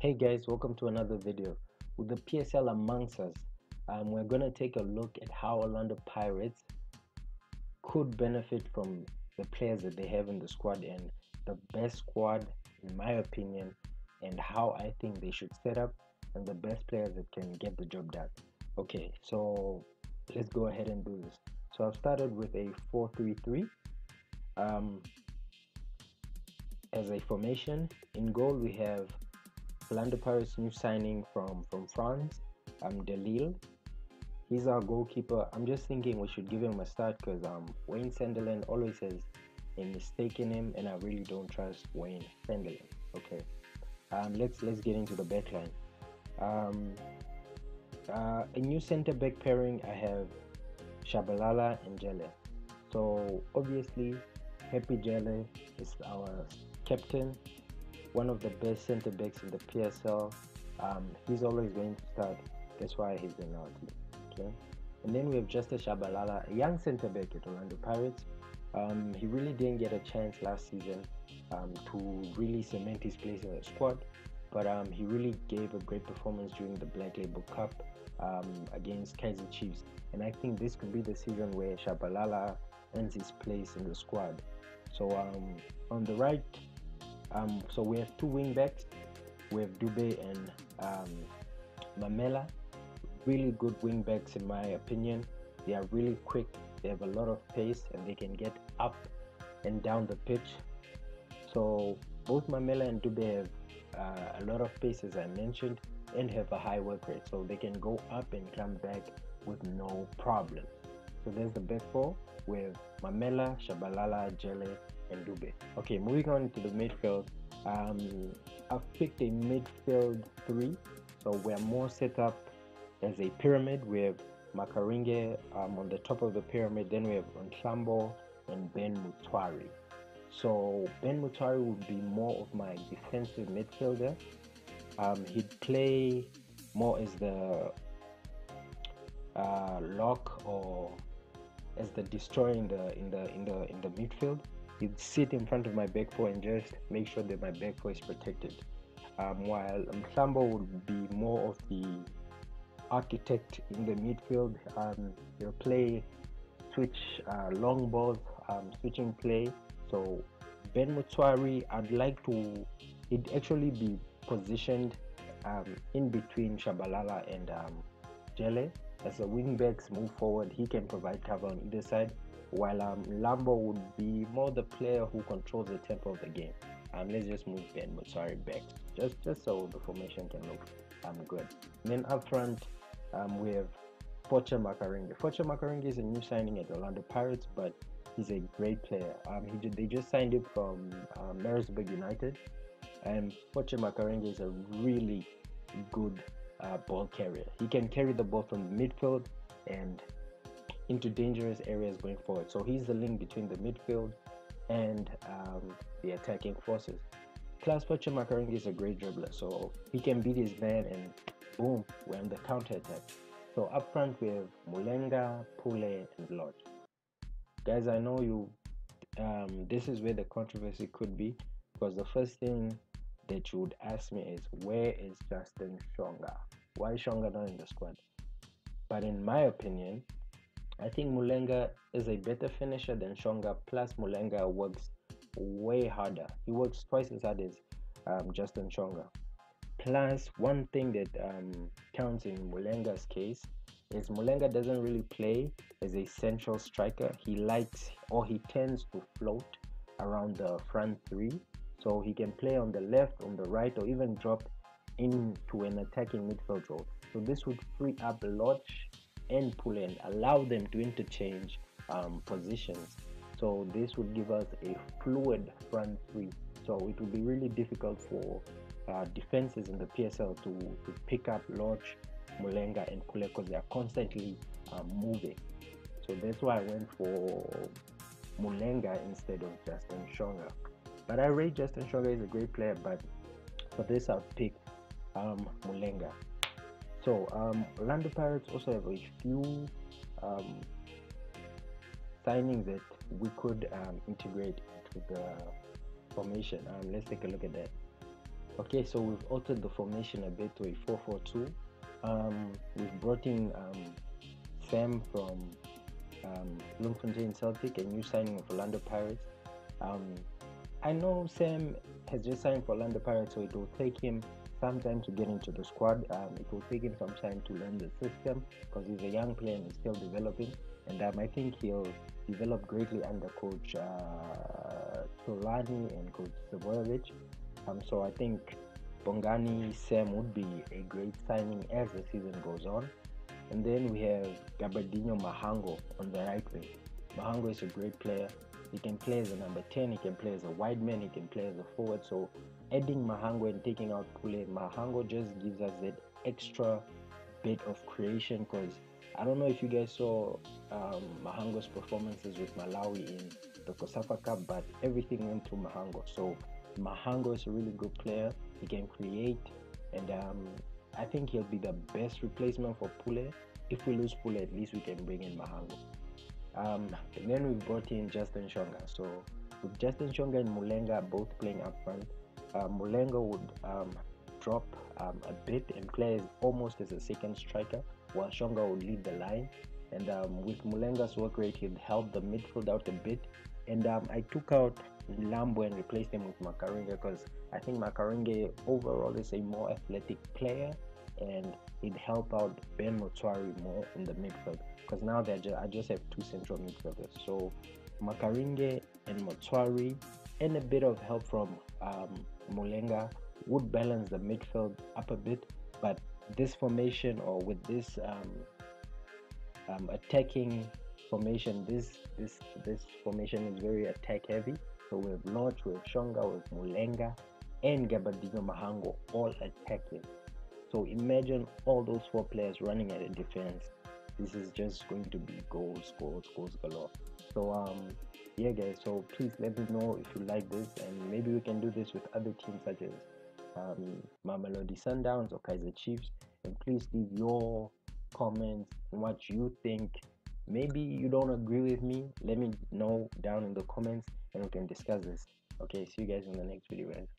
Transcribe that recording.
Hey guys, welcome to another video. With the PSL amongst us, um, we're going to take a look at how Orlando Pirates could benefit from the players that they have in the squad and the best squad, in my opinion, and how I think they should set up and the best players that can get the job done. Okay, so let's go ahead and do this. So I've started with a 4-3-3. Um, as a formation, in goal we have Orlando Pirates new signing from from France, um, Delille. He's our goalkeeper. I'm just thinking we should give him a start because um, Wayne Sandilands always has a mistake in him, and I really don't trust Wayne Sandilands. Okay, um, let's let's get into the back line. Um, uh, a new center back pairing. I have Chabalala and Jele. So obviously, Happy Jele is our captain, one of the best center backs in the PSL. Um, he's always going to start. That's why he's in our team. Okay. And then we have Justice Chabalala, a young center back at Orlando Pirates. Um, he really didn't get a chance last season um, to really cement his place in the squad, but um, he really gave a great performance during the Black Label Cup um, against Kaizer Chiefs. And I think this could be the season where Chabalala earns his place in the squad. So um, on the right, um, so we have two wing backs. We have Dube and um, Memela. Really good wing backs in my opinion. They are really quick. They have a lot of pace and they can get up and down the pitch. So both Memela and Dube have uh, a lot of pace as I mentioned and have a high work rate. So they can go up and come back with no problem. So there's the back four with Memela, Chabalala, Jele, and Dube. Okay, moving on to the midfield. Um, I've picked a midfield three, so we're more set up as a pyramid. We have Makaringe um, on the top of the pyramid, then we have Mlambo and Ben Motshwari. So Ben Motshwari would be more of my defensive midfielder. Um, he'd play more as the uh, lock or as the destroyer in the in the in the in the midfield you'd sit in front of my back four and just make sure that my back four is protected. Um, while Mlambo would be more of the architect in the midfield. Um, he'll play switch uh, long balls, um, switching play. So Ben Motshwari, I'd like to it actually be positioned um, in between Chabalala and um, Jele. As the wing backs move forward, he can provide cover on either side while um, Mlambo would be more the player who controls the tempo of the game. Um, let's just move Ben Motshwari back, just just so the formation can look um, good. And then up front, um, we have Fortune Makaringe. Fortune Makaringe is a new signing at Orlando Pirates, but he's a great player. Um, he they just signed him from um, Maritzburg United, and Fortune Makaringe is a really good uh, ball carrier. He can carry the ball from the midfield and into dangerous areas going forward. So he's the link between the midfield and um, the attacking forces. Klaus Poche Makaringe is a great dribbler, so he can beat his man and boom, we're on the counter attack. So up front we have Mulenga, Pule, and Lorch. Guys, I know you. Um, this is where the controversy could be because the first thing that you would ask me is where is Justin Shonga? Why is Shonga not in the squad? But in my opinion, I think Mulenga is a better finisher than Shonga. Plus, Mulenga works way harder. He works twice as hard as um, Justin Shonga. Plus, one thing that um, counts in Mulenga's case is Mulenga doesn't really play as a central striker. He likes or he tends to float around the front three. So he can play on the left, on the right, or even drop into an attacking midfield role. So this would free up Lorch and Pule and allow them to interchange um, positions. So this would give us a fluid front three. So it would be really difficult for uh, defenses in the PSL to, to pick up Lorch, Mulenga, and Pule because they are constantly um, moving. So that's why I went for Mulenga instead of Justin Shonga. But I rate Justin Shonga is a great player, but for this I've picked um, Mulenga. So um, Orlando Pirates also have a few um, signings that we could um, integrate into the formation. Um, let's take a look at that. Okay, so we've altered the formation a bit to a 4-4-2. Um, we've brought in um, Sam from um, Bloemfontein Celtic, a new signing of Orlando Pirates. Um, I know Sam has just signed for Orlando Pirates, so it will take him some time to get into the squad. Um, it will take him some time to learn the system because he's a young player and he's still developing. And um, I think he'll develop greatly under Coach uh, Rhulani and Coach Sredojevic. Um, so I think Bongani Sam would be a great signing as the season goes on. And then we have Gabadinho Mhango on the right wing. Mhango is a great player. He can play as a number 10, he can play as a wide man, he can play as a forward. So adding Mhango and taking out Pule, Mhango just gives us that extra bit of creation because I don't know if you guys saw um, Mhango's performances with Malawi in the COSAFA Cup, but everything went through Mhango. So Mhango is a really good player. He can create, and um, I think he'll be the best replacement for Pule. If we lose Pule, at least we can bring in Mhango. Um, and then we've brought in Justin Shonga. So with Justin Shonga and Mulenga both playing up front, uh, Mulenga would um, drop um, a bit and play almost as a second striker, while Shonga would lead the line. And um, with Mulenga's work rate, he'd help the midfield out a bit. And um, I took out Mlambo and replaced him with Makaringe because I think Makaringe overall is a more athletic player and it help out Ben Motshwari more in the midfield because now they just, I just have two central midfielders. So Makaringe and Motshwari and a bit of help from um, Mulenga would balance the midfield up a bit. But this formation or with this um, um, attacking formation, this this this formation is very attack heavy. So we have Lorch, we have Shonga, we have Mulenga, and Gabadinho Mhango all attacking. So imagine all those four players running at a defense. This is just going to be goals, goals, goals galore. So um, yeah, guys. So please let me know if you like this, and maybe we can do this with other teams such as um, Mamelodi Sundowns or Kaizer Chiefs. And please leave your comments what you think. Maybe you don't agree with me. Let me know down in the comments, and we can discuss this. Okay. See you guys in the next video, guys.